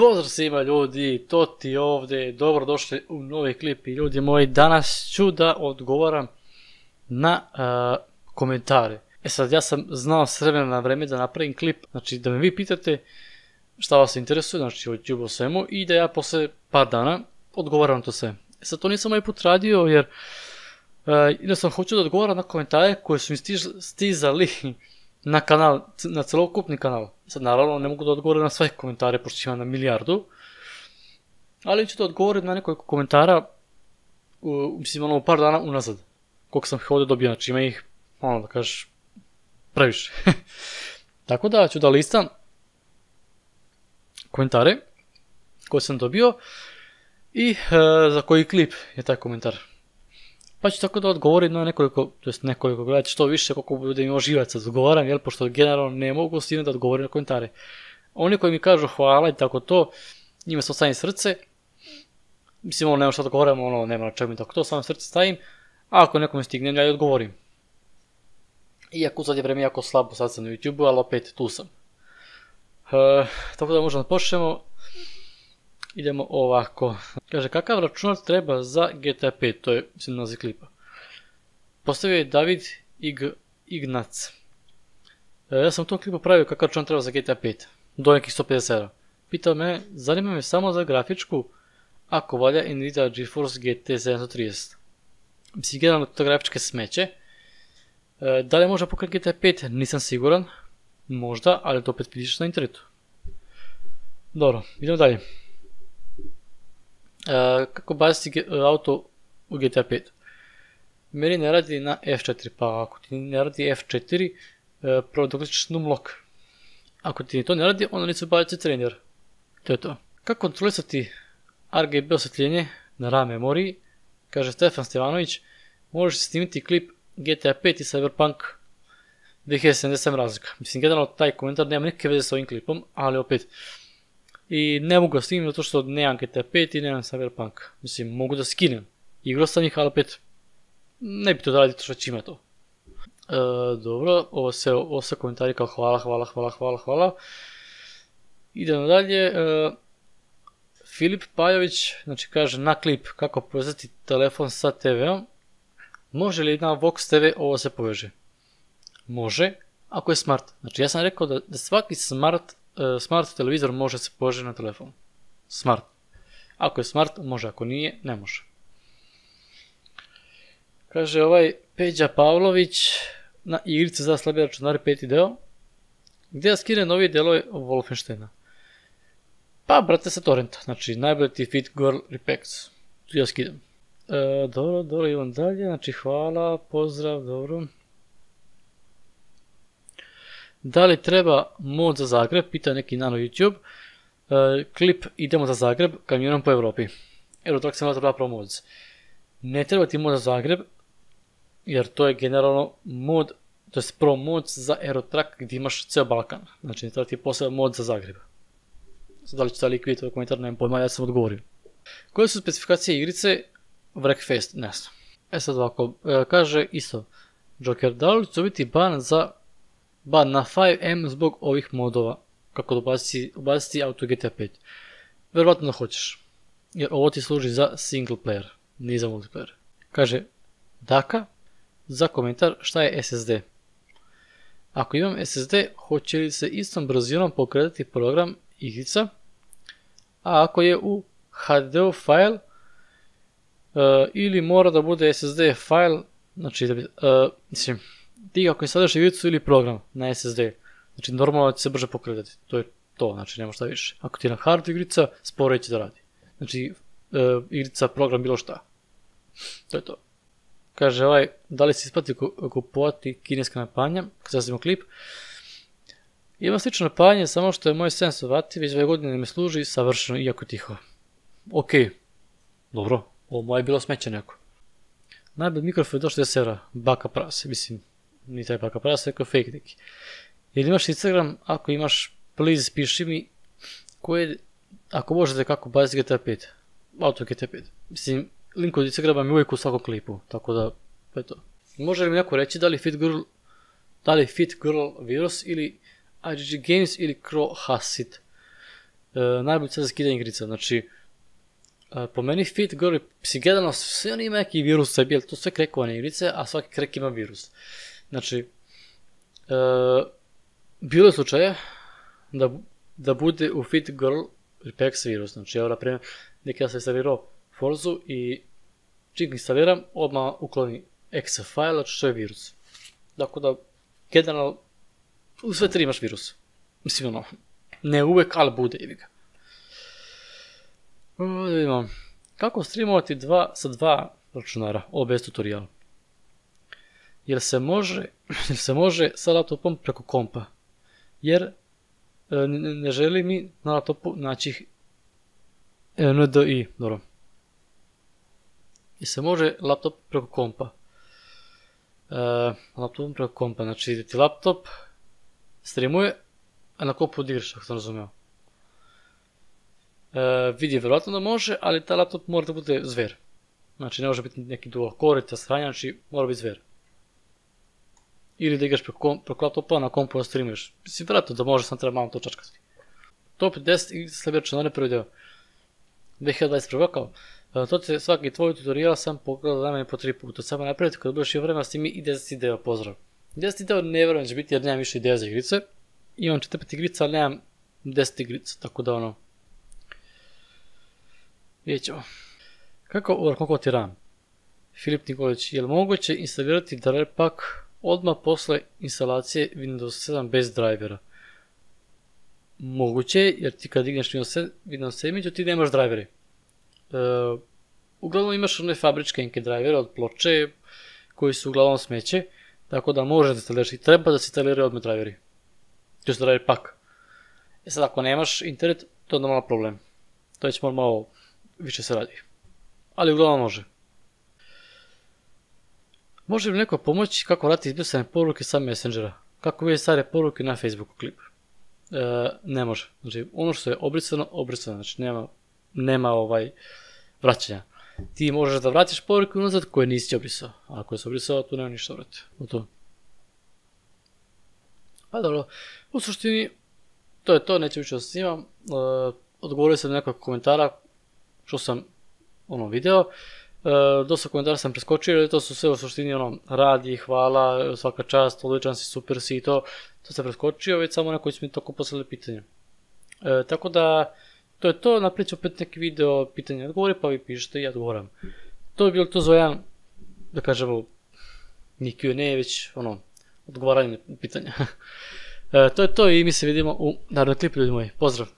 Pozdrav svima ljudi, to ti ovdje, dobro došli u novi klip i ljudi moji, danas ću da odgovaram na uh, komentare. E sad, ja sam znao s vremena na vreme da napravim klip, znači da me vi pitate šta vas interesuje, znači o YouTube o svemu i da ja posle par dana odgovaram to sve. E sad, to nisam ovaj put radio jer uh, jednostavno hoću da odgovaram na komentare koje su mi stizali na kanal, na celokupni kanal. Sad naravno ne mogu da odgovorim na sve komentare, pošto ima na milijardu, ali ću da odgovorim na nekoliko komentara, u, mislim ono par dana unazad, koliko sam ih ovdje dobio, znači ima ih, ono da kažeš, previše. Tako da ću da listam komentare koje sam dobio i e, za koji klip je taj komentar. Pa ću tako da odgovorim na nekoliko, to jest nekoliko, gledajte što više, koliko bude imao živaca da odgovaram, jel, pošto generalno ne mogu s da odgovorim na komentare. Oni koji mi kažu hvala i tako to, njima se ostavim srce, mislim, ono, nema šta da odgovorim, ono, nema na čemu i tako to, samo srce stavim, a ako nekom stigne, ja i odgovorim. Iako sad je vreme jako slabo, sad sam na YouTube-u, ali opet tu sam. E, tako da možemo da počnemo. Idemo ovako. Kaže, kakav računar treba za GTA 5? To je, mislim, naziv klipa. Postavio je David Ig Ignac. E, ja sam to klipu pravio kakav računar treba za GTA 5. Do nekih 150 eura. Pitao me, zanima me samo za grafičku, ako valja Nvidia GeForce GT 730. Mislim, generalno to grafičke smeće. E, da li može pokriti GTA 5? Nisam siguran. Možda, ali to opet vidiš na internetu. Dobro, idemo dalje. E, kako baciti auto u GTA 5? Meni ne radi na F4, pa ako ti ne radi F4, e, prvo dokličiš numlock. Ako ti to ne radi, onda nisu baci trener. To je to. Kako kontrolisati RGB osvetljenje na RAM memoriji? Kaže Stefan Stevanović, možeš snimiti klip GTA 5 i Cyberpunk 2077 razlika. Mislim, generalno taj komentar nema nikakve veze s ovim klipom, ali opet, i ne mogu da snimim zato što nemam GTA 5 i nemam Cyberpunk. Mislim, mogu da skinem. Igrao sam ih, ali opet ne bi to da raditi što će ima to. E, dobro, ovo se, se komentari kao hvala, hvala, hvala, hvala, hvala. Idemo dalje. E, Filip Pajović, znači kaže na klip kako povezati telefon sa TV-om. Može li na Vox TV ovo se poveže? Može, ako je smart. Znači ja sam rekao da, da svaki smart smart televizor može se povežati na telefon. Smart. Ako je smart, može, ako nije, ne može. Kaže ovaj Peđa Pavlović na igrice za slabije računare peti deo. Gdje ja skine novi delove Wolfensteina? Pa, brate, sa torrenta. Znači, najbolji ti Fit Girl Repacks. Tu ja skidam. E, dobro, dobro, idem dalje. Znači, hvala, pozdrav, dobro. Da li treba mod za Zagreb, pita neki nano YouTube. E, klip idemo za Zagreb kamionom po Evropi. Eurotrack se treba pro mods. Ne treba ti mod za Zagreb, jer to je generalno mod, to je pro mod za Eurotrack gdje imaš ceo Balkan. Znači ne treba ti poseban mod za Zagreb. Sad da li ću likviditi ovaj komentar, nemam pojma, ja sam odgovorio. Koje su specifikacije igrice Wreckfest? Ne znam. E sad ovako, e, kaže isto, Joker, da li će biti ban za ba na 5M zbog ovih modova, kako da ubaciti, auto GTA 5. Verovatno da hoćeš, jer ovo ti služi za single player, nije za multiplayer. Kaže, Daka, za komentar šta je SSD. Ako imam SSD, hoće li se istom brzinom pokretati program igrica, a ako je u HDD file, uh, ili mora da bude SSD file, znači da bi, uh, mislim, ti ako instaliraš igricu ili program na SSD, znači normalno će se brže pokretati. To je to, znači nema šta više. Ako ti je na hard igrica, sporo će da radi. Znači, e, igrica, program, bilo šta. To je to. Kaže ovaj, da li se isplati kupovati kineska napanja, kad sam klip. Ima slično napajanje, samo što je moj sensor vati, već dve godine me služi savršeno, iako tiho. Ok, dobro, ovo moje je bilo smeće neko. Najbolji mikrofon je došlo 10 evra, baka prase, mislim, ni taj baka prase, rekao fake neki. Jer imaš Instagram, ako imaš, please piši mi koje, ako možete kako baciti GTA 5, auto GTA 5. Mislim, link od Instagrama mi uvijek u svakom klipu, tako da, to je to. Može li mi neko reći da li Fit Girl, da li Fit Girl virus ili IGG Games ili Crow Hasid? e, najbolji za skidanje igrica. Znači, e, po meni Fit govori, si generalno sve oni ima neki virus sebi, jer to sve krekovane igrice, a svaki krek ima virus. Znači, e, bilo je slučaje da, da bude u Fit Girl Repex virus. Znači, evo, na primjer, neki ja sam instalirao Forzu i čim instaliram, odmah ukloni exe file, što je virus. Dakle da, generalno, u sve tri imaš virus. Mislim, ono, ne uvek, ali bude, i ga. Ovdje imam. Kako streamovati dva, sa dva računara, OBS tutorial. Jer se može, jer se može sa laptopom preko kompa. Jer e, ne, želi mi na laptopu naći e, NDI, dobro. I se može laptop preko kompa. E, laptop preko kompa, znači ti laptop streamuje, a na kompu odigraš, ako sam razumeo. E, vidi, verovatno da može, ali ta laptop mora da bude zver. Znači, ne može biti neki dual core, ta stranja, znači mora biti zver. Ili da igraš preko, preko laptopa, na kompu da streamuješ. Mislim, vjerojatno da može, sam treba malo to čačkati. Top 10 igrice slabije računare prvi deo. 2021. kao, e, to će svaki tvoj tutorial sam pogledao najmanje po tri puta. Samo napraviti kad budeš i vremena s tim i 10 deo, pozdrav. 10 deo ne vjerujem da će biti jer nemam više ideja za igrice. Imam 45 igrica, ali nemam 10 igrica, tako da ono, Vidjet ćemo. Kako overclockati RAM? Filip Nikolić, je li moguće instalirati driver pack odmah posle instalacije Windows 7 bez drivera? Moguće jer ti kad digneš Windows 7, među ti nemaš driveri. E, uglavnom imaš one fabričke enke drivere od ploče koji su uglavnom smeće, tako da možeš da instaliraš i treba da se instaliraju odmah driveri. To je driver pack. E sad ako nemaš internet, to je normalno problem. To malo, malo više se radi. Ali uglavnom može. Može li neko pomoći kako vratiti izbrisane poruke sa Messengera? Kako vidjeti stare poruke na Facebooku klip? E, ne može. Znači, ono što je obrisano, obrisano. Znači, nema, nema ovaj vraćanja. Ti možeš da vratiš poruke unazad koje nisi obrisao. A ako je se obrisao, tu nema ništa vrati. U to. Pa dobro, u suštini, to je to, neću više da snimam. E, odgovorio sam na nekog komentara što sam ono video. E, dosta komentara sam preskočio, ali to su sve u suštini ono, radi, hvala, svaka čast, odličan si, super si i to. To sam preskočio, već samo neko mi toko poslali pitanje. E, tako da, to je to, napravit opet neki video, pitanje odgovori, pa vi pišete i ja odgovoram. To je bilo to za jedan, da kažemo, ni Q&A, već ono, odgovaranje pitanja. e, to je to i mi se vidimo u narednom klipu, ljudi moji. Pozdrav!